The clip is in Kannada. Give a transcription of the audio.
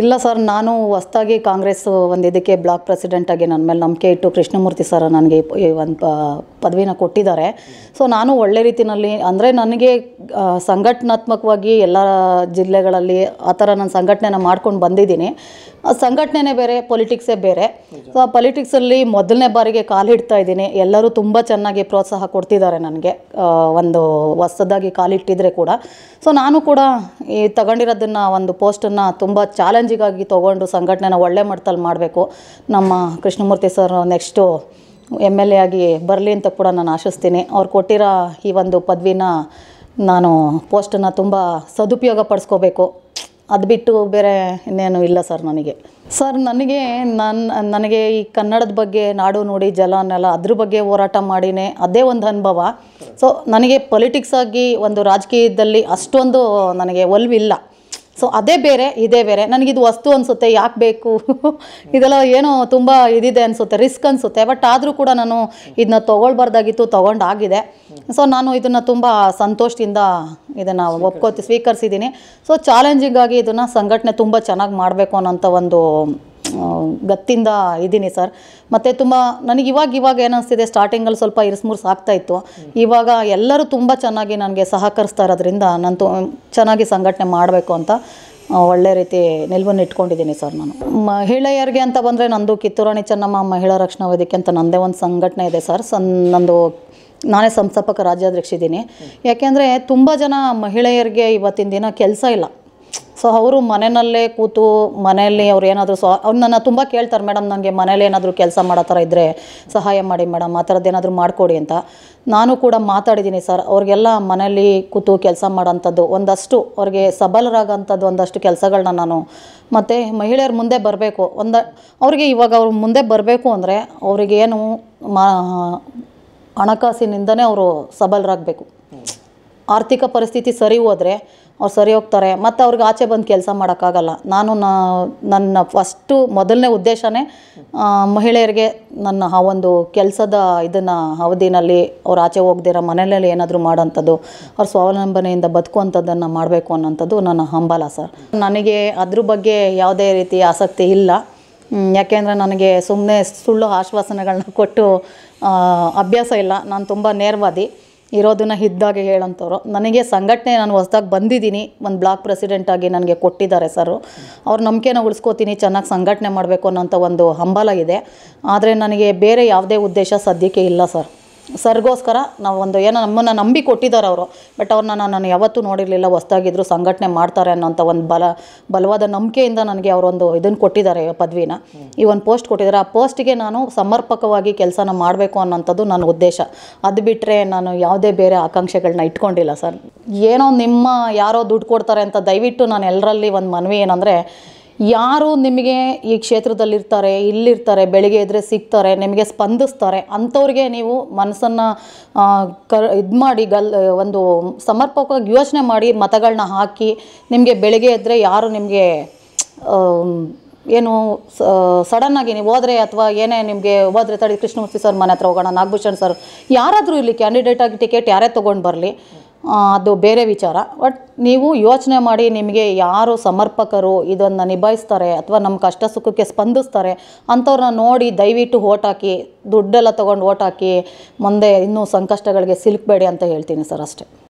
ಇಲ್ಲ ಸರ್, ನಾನು ಹೊಸ್ದಾಗಿ ಕಾಂಗ್ರೆಸ್ ಒಂದು ಇದಕ್ಕೆ ಬ್ಲಾಕ್ ಪ್ರೆಸಿಡೆಂಟಾಗಿ ನನ್ನ ಮೇಲೆ ನಂಬಿಕೆ ಇಟ್ಟು ಕೃಷ್ಣಮೂರ್ತಿ ಸರ್ ನನಗೆ ಒಂದು ಪದವಿನ ಕೊಟ್ಟಿದ್ದಾರೆ. ಸೊ ನಾನು ಒಳ್ಳೆ ರೀತಿಯಲ್ಲಿ ಅಂದರೆ ನನಗೆ ಸಂಘಟನಾತ್ಮಕವಾಗಿ ಎಲ್ಲ ಜಿಲ್ಲೆಗಳಲ್ಲಿ ಆ ಥರ ನಾನು ಸಂಘಟನೆನ ಮಾಡ್ಕೊಂಡು ಬಂದಿದ್ದೀನಿ. ಸಂಘಟನೆನೇ ಬೇರೆ ಪೊಲಿಟಿಕ್ಸೇ ಬೇರೆ. ಸೊ ಆ ಪೊಲಿಟಿಕ್ಸಲ್ಲಿ ಮೊದಲನೇ ಬಾರಿಗೆ ಕಾಲಿಡ್ತಾ ಇದ್ದೀನಿ. ಎಲ್ಲರೂ ತುಂಬ ಚೆನ್ನಾಗಿ ಪ್ರೋತ್ಸಾಹ ಕೊಡ್ತಿದ್ದಾರೆ ನನಗೆ. ಒಂದು ಹೊಸದಾಗಿ ಕಾಲಿಟ್ಟಿದ್ರೆ ಕೂಡ. ಸೊ ನಾನು ಕೂಡ ಈ ತಗೊಂಡಿರೋದನ್ನು, ಒಂದು ಪೋಸ್ಟನ್ನು ತುಂಬ ಚಾಲೆಂಜಿಗಾಗಿ ತೊಗೊಂಡು ಸಂಘಟನೆನ ಒಳ್ಳೆ ಮಟ್ಟದಲ್ಲಿ ಮಾಡಬೇಕು. ನಮ್ಮ Krishnamurthy sir next M L A ಆಗಿ ಬರಲಿ ಅಂತ ಕೂಡ ನಾನು ಆಶಿಸ್ತೀನಿ. ಅವ್ರು ಕೊಟ್ಟಿರೋ ಈ ಒಂದು ಪದವಿನ ನಾನು ಪೋಸ್ಟನ್ನು ತುಂಬ ಸದುಪಯೋಗ ಪಡಿಸ್ಕೋಬೇಕು. ಅದು ಬಿಟ್ಟು ಬೇರೆ ಇನ್ನೇನು ಇಲ್ಲ ಸರ್ ನನಗೆ. ಸರ್, ನನಗೆ ನನ್ನ ನನಗೆ ಈ ಕನ್ನಡದ ಬಗ್ಗೆ ನಾಡು ನೋಡಿ, ಜಲ ಅನ್ನೆಲ್ಲ ಅದ್ರ ಬಗ್ಗೆ ಹೋರಾಟ ಮಾಡಿನೇ ಅದೇ ಒಂದು ಅನುಭವ. ಸೊ ನನಗೆ ಪೊಲಿಟಿಕ್ಸ್ ಆಗಿ ಒಂದು ರಾಜಕೀಯದಲ್ಲಿ ಅಷ್ಟೊಂದು ನನಗೆ ಒಲವಿಲ್ಲ. ಸೊ ಅದೇ ಬೇರೆ, ಇದೇ ಬೇರೆ. ನನಗಿದು ವಸ್ತು ಅನಿಸುತ್ತೆ, ಯಾಕೆ ಬೇಕು? ಇದೆಲ್ಲ ಏನೋ ತುಂಬ ಇದಿದೆ ಅನಿಸುತ್ತೆ ರಿಸ್ಕ್ ಅನಿಸುತ್ತೆ. ಬಟ್ ಆದರೂ ಕೂಡ ನಾನು ಇದನ್ನ ತೊಗೊಳ್ಬಾರ್ದಾಗಿತ್ತು, ತೊಗೊಂಡಾಗಿದೆ. ಸೊ ನಾನು ಇದನ್ನು ತುಂಬ ಸಂತೋಷದಿಂದ ಇದನ್ನು ಒಪ್ಕೋತಿ ಸ್ವೀಕರಿಸಿದ್ದೀನಿ ಸೊ ಚಾಲೆಂಜಿಂಗಾಗಿ ಇದನ್ನು ಸಂಘಟನೆ ತುಂಬ ಚೆನ್ನಾಗಿ ಮಾಡಬೇಕು ಅನ್ನೋಂಥ ಒಂದು ಗತ್ತಿಂದ ಇದ್ದೀನಿ ಸರ್. ಮತ್ತು ತುಂಬ ನನಗೆ ಇವಾಗ ಇವಾಗ ಏನಿಸ್ತಿದೆ ಸ್ಟಾರ್ಟಿಂಗಲ್ಲಿ ಸ್ವಲ್ಪ ಇರಿಸ್ಮುರ್ಸ್ ಆಗ್ತಾ ಇತ್ತು. ಇವಾಗ ಎಲ್ಲರೂ ತುಂಬ ಚೆನ್ನಾಗಿ ನನಗೆ ಸಹಕರಿಸ್ತಾ ಇರೋದ್ರಿಂದ ನಾನು ತು, ಚೆನ್ನಾಗಿ ಸಂಘಟನೆ ಮಾಡಬೇಕು ಅಂತ ಒಳ್ಳೆ ರೀತಿ ನಿಲುವನ್ನು ಇಟ್ಕೊಂಡಿದ್ದೀನಿ ಸರ್ ನಾನು. ಮಹಿಳೆಯರಿಗೆ ಅಂತ ಬಂದರೆ ನಂದು ಕಿತ್ತೂರಾಣಿ ಚೆನ್ನಮ್ಮ ಮಹಿಳಾ ರಕ್ಷಣಾ ವೇದಿಕೆ ಅಂತ ನನ್ನದೇ ಒಂದು ಸಂಘಟನೆ ಇದೆ ಸರ್. ಸನ್, ನಂದು ನಾನೇ ಸಂಸ್ಥಾಪಕ ರಾಜ್ಯಾಧ್ಯಕ್ಷ ಇದ್ದೀನಿ. ಯಾಕೆಂದರೆ ತುಂಬ ಜನ ಮಹಿಳೆಯರಿಗೆ ಇವತ್ತಿನ ದಿನ ಕೆಲಸ ಇಲ್ಲ. ಸೊ ಅವರು ಮನೆಯಲ್ಲೇ ಕೂತು ಮನೆಯಲ್ಲಿ ಅವ್ರು ಏನಾದರೂ ಸೊ ನನ್ನ ತುಂಬ ಕೇಳ್ತಾರೆ ಮೇಡಮ್ ನನಗೆ ಮನೇಲಿ ಏನಾದರೂ ಕೆಲಸ ಮಾಡೋ ಥರ ಇದ್ದರೆ ಸಹಾಯ ಮಾಡಿ ಮೇಡಮ್ ಆ ಥರದ್ದು ಏನಾದರೂ ಮಾಡಿಕೊಡಿ ಅಂತ. ನಾನು ಕೂಡ ಮಾತಾಡಿದ್ದೀನಿ, ಸರ್, ಅವ್ರಿಗೆಲ್ಲ ಮನೇಲಿ ಕೂತು ಕೆಲಸ ಮಾಡೋಂಥದ್ದು ಒಂದಷ್ಟು, ಅವ್ರಿಗೆ ಸಬಲರಾಗೋಂಥದ್ದು ಒಂದಷ್ಟು ಕೆಲಸಗಳನ್ನ ನಾನು ಮತ್ತು ಮಹಿಳೆಯರು ಮುಂದೆ ಬರಬೇಕು. ಒಂದು, ಅವ್ರಿಗೆ ಇವಾಗ ಅವ್ರು ಮುಂದೆ ಬರಬೇಕು ಅಂದರೆ ಅವ್ರಿಗೇನು ಮಾ, ಹಣಕಾಸಿನಿಂದನೇ ಅವರು ಸಬಲರಾಗಬೇಕು. ಆರ್ಥಿಕ ಪರಿಸ್ಥಿತಿ ಸರಿ ಹೋದರೆ ಅವ್ರು ಸರಿ ಹೋಗ್ತಾರೆ, ಮತ್ತು ಅವ್ರಿಗೆ ಆಚೆ ಬಂದು ಕೆಲಸ ಮಾಡೋಕ್ಕಾಗಲ್ಲ. ನಾನು ನನ್ನ ಫಸ್ಟು ಮೊದಲನೇ ಉದ್ದೇಶನೇ ಮಹಿಳೆಯರಿಗೆ ನನ್ನ ಆ ಒಂದು ಕೆಲಸದ ಇದನ್ನು, ಅವಧಿನಲ್ಲಿ ಅವ್ರು ಆಚೆ ಹೋಗ್ದಿರೋ ಮನೆಯಲ್ಲಿ ಏನಾದರೂ ಮಾಡೋಂಥದ್ದು, ಅವ್ರ ಸ್ವಾವಲಂಬನೆಯಿಂದ ಬದುಕುವಂಥದ್ದನ್ನು ಮಾಡಬೇಕು ಅನ್ನೋಂಥದ್ದು ನನ್ನ ಹಂಬಲ ಸರ್. ನನಗೆ ಅದ್ರ ಬಗ್ಗೆ ಯಾವುದೇ ರೀತಿ ಆಸಕ್ತಿ ಇಲ್ಲ. ಯಾಕೆಂದರೆ ನನಗೆ ಸುಮ್ಮನೆ ಸುಳ್ಳು ಆಶ್ವಾಸನೆಗಳನ್ನ ಕೊಟ್ಟು ಅಭ್ಯಾಸ ಇಲ್ಲ. ನಾನು ತುಂಬ ನೇರವಾದಿ. ಇರೋದನ್ನ ಇದ್ದಾಗೆ ಹೇಳೋಂಥವ್ರು ನನಗೆ ಸಂಘಟನೆ ನಾನು ಹೊಸ್ದಾಗಿ ಬಂದಿದ್ದೀನಿ, ಒಂದು ಬ್ಲಾಕ್ ಪ್ರೆಸಿಡೆಂಟಾಗಿ ನನಗೆ ಕೊಟ್ಟಿದ್ದಾರೆ ಸರು. ಅವ್ರ ನಂಬಿಕೆನ ಉಳಿಸ್ಕೋತೀನಿ, ಚೆನ್ನಾಗಿ ಸಂಘಟನೆ ಮಾಡಬೇಕು ಅನ್ನೋಂಥ ಒಂದು ಹಂಬಲ ಇದೆ. ಆದರೆ ನನಗೆ ಬೇರೆ ಯಾವುದೇ ಉದ್ದೇಶ ಸದ್ಯಕ್ಕೆ ಇಲ್ಲ ಸರ್. ಸರ್ಗೋಸ್ಕರ ನಾವು ಒಂದು ಏನೋ ನಮ್ಮನ್ನು ನಂಬಿ ಕೊಟ್ಟಿದ್ದಾರೆ ಅವರು. ಬಟ್ ಅವ್ರನ್ನ ನಾನು ನಾನು ಯಾವತ್ತೂ ನೋಡಿರಲಿಲ್ಲ ಹೊಸ್ದಾಗಿದ್ರು ಸಂಘಟನೆ ಮಾಡ್ತಾರೆ ಅನ್ನೋಂಥ ಒಂದು ಬಲ ಬಲವಾದ ನಂಬಿಕೆಯಿಂದ ನನಗೆ ಅವರೊಂದು ಇದನ್ನು ಕೊಟ್ಟಿದ್ದಾರೆ ಪದವಿನ. ಈ ಒಂದು ಪೋಸ್ಟ್ ಕೊಟ್ಟಿದ್ದಾರೆ. ಆ ಪೋಸ್ಟಿಗೆ ನಾನು ಸಮರ್ಪಕವಾಗಿ ಕೆಲಸನ ಮಾಡಬೇಕು ಅನ್ನೋಂಥದ್ದು ನನ್ನ ಉದ್ದೇಶ. ಅದು ಬಿಟ್ಟರೆ ನಾನು ಯಾವುದೇ ಬೇರೆ ಆಕಾಂಕ್ಷೆಗಳನ್ನ ಇಟ್ಕೊಂಡಿಲ್ಲ ಸರ್. ಏನೋ ನಿಮ್ಮ ಯಾರೋ ದುಡ್ಡು ಕೊಡ್ತಾರೆ ಅಂತ ದಯವಿಟ್ಟು ನಾನು ಎಲ್ಲರಲ್ಲಿ ಒಂದು ಮನವಿ ಏನಂದರೆ ಯಾರು ನಿಮಗೆ ಈ ಕ್ಷೇತ್ರದಲ್ಲಿರ್ತಾರೆ, ಇಲ್ಲಿರ್ತಾರೆ, ಬೆಳಿಗ್ಗೆ ಎದ್ರೆ ಸಿಗ್ತಾರೆ, ನಿಮಗೆ ಸ್ಪಂದಿಸ್ತಾರೆ, ಅಂಥವ್ರಿಗೆ ನೀವು ಮನಸ್ಸನ್ನು ಕ ಇದು ಮಾಡಿ ಗಲ್, ಒಂದು ಸಮರ್ಪಕವಾಗಿ ಯೋಚನೆ ಮಾಡಿ ಮತಗಳನ್ನ ಹಾಕಿ, ನಿಮಗೆ ಬೆಳಿಗ್ಗೆ ಎದ್ದರೆ ಯಾರು ನಿಮಗೆ ಏನು ಸಡನ್ನಾಗಿ ನೀವು ಹೋದರೆ ಅಥವಾ ಏನೇ ನಿಮಗೆ ಹೋದರೆ ತಡಿ ಕೃಷ್ಣಮೂರ್ತಿ ಸರ್ ಮನೆ ಹತ್ರ ಹೋಗೋಣ, ನಾಗಭೂಷಣ್ ಸರ್, ಯಾರಾದರೂ ಇಲ್ಲಿ ಕ್ಯಾಂಡಿಡೇಟಾಗಿ ಟಿಕೆಟ್ ಯಾರೇ ತೊಗೊಂಡು ಬರಲಿ ಅದು ಬೇರೆ ವಿಚಾರ. ಬಟ್ ನೀವು ಯೋಚನೆ ಮಾಡಿ ನಿಮಗೆ ಯಾರು ಸಮರ್ಪಕರು, ಇದನ್ನು ನಿಭಾಯಿಸ್ತಾರೆ ಅಥವಾ ನಮ್ಮ ಕಷ್ಟ ಸುಖಕ್ಕೆ ಸ್ಪಂದಿಸ್ತಾರೆ ಅಂಥವ್ರನ್ನ ನೋಡಿ ದಯವಿಟ್ಟು ಓಟ್ ಹಾಕಿ, ದುಡ್ಡೆಲ್ಲ ತೊಗೊಂಡು ಓಟ್ ಹಾಕಿ, ಮುಂದೆ ಇನ್ನೂ ಸಂಕಷ್ಟಗಳಿಗೆ ಸಿಲುಕಬೇಡಿ ಅಂತ ಹೇಳ್ತೀನಿ ಸರ್ ಅಷ್ಟೇ.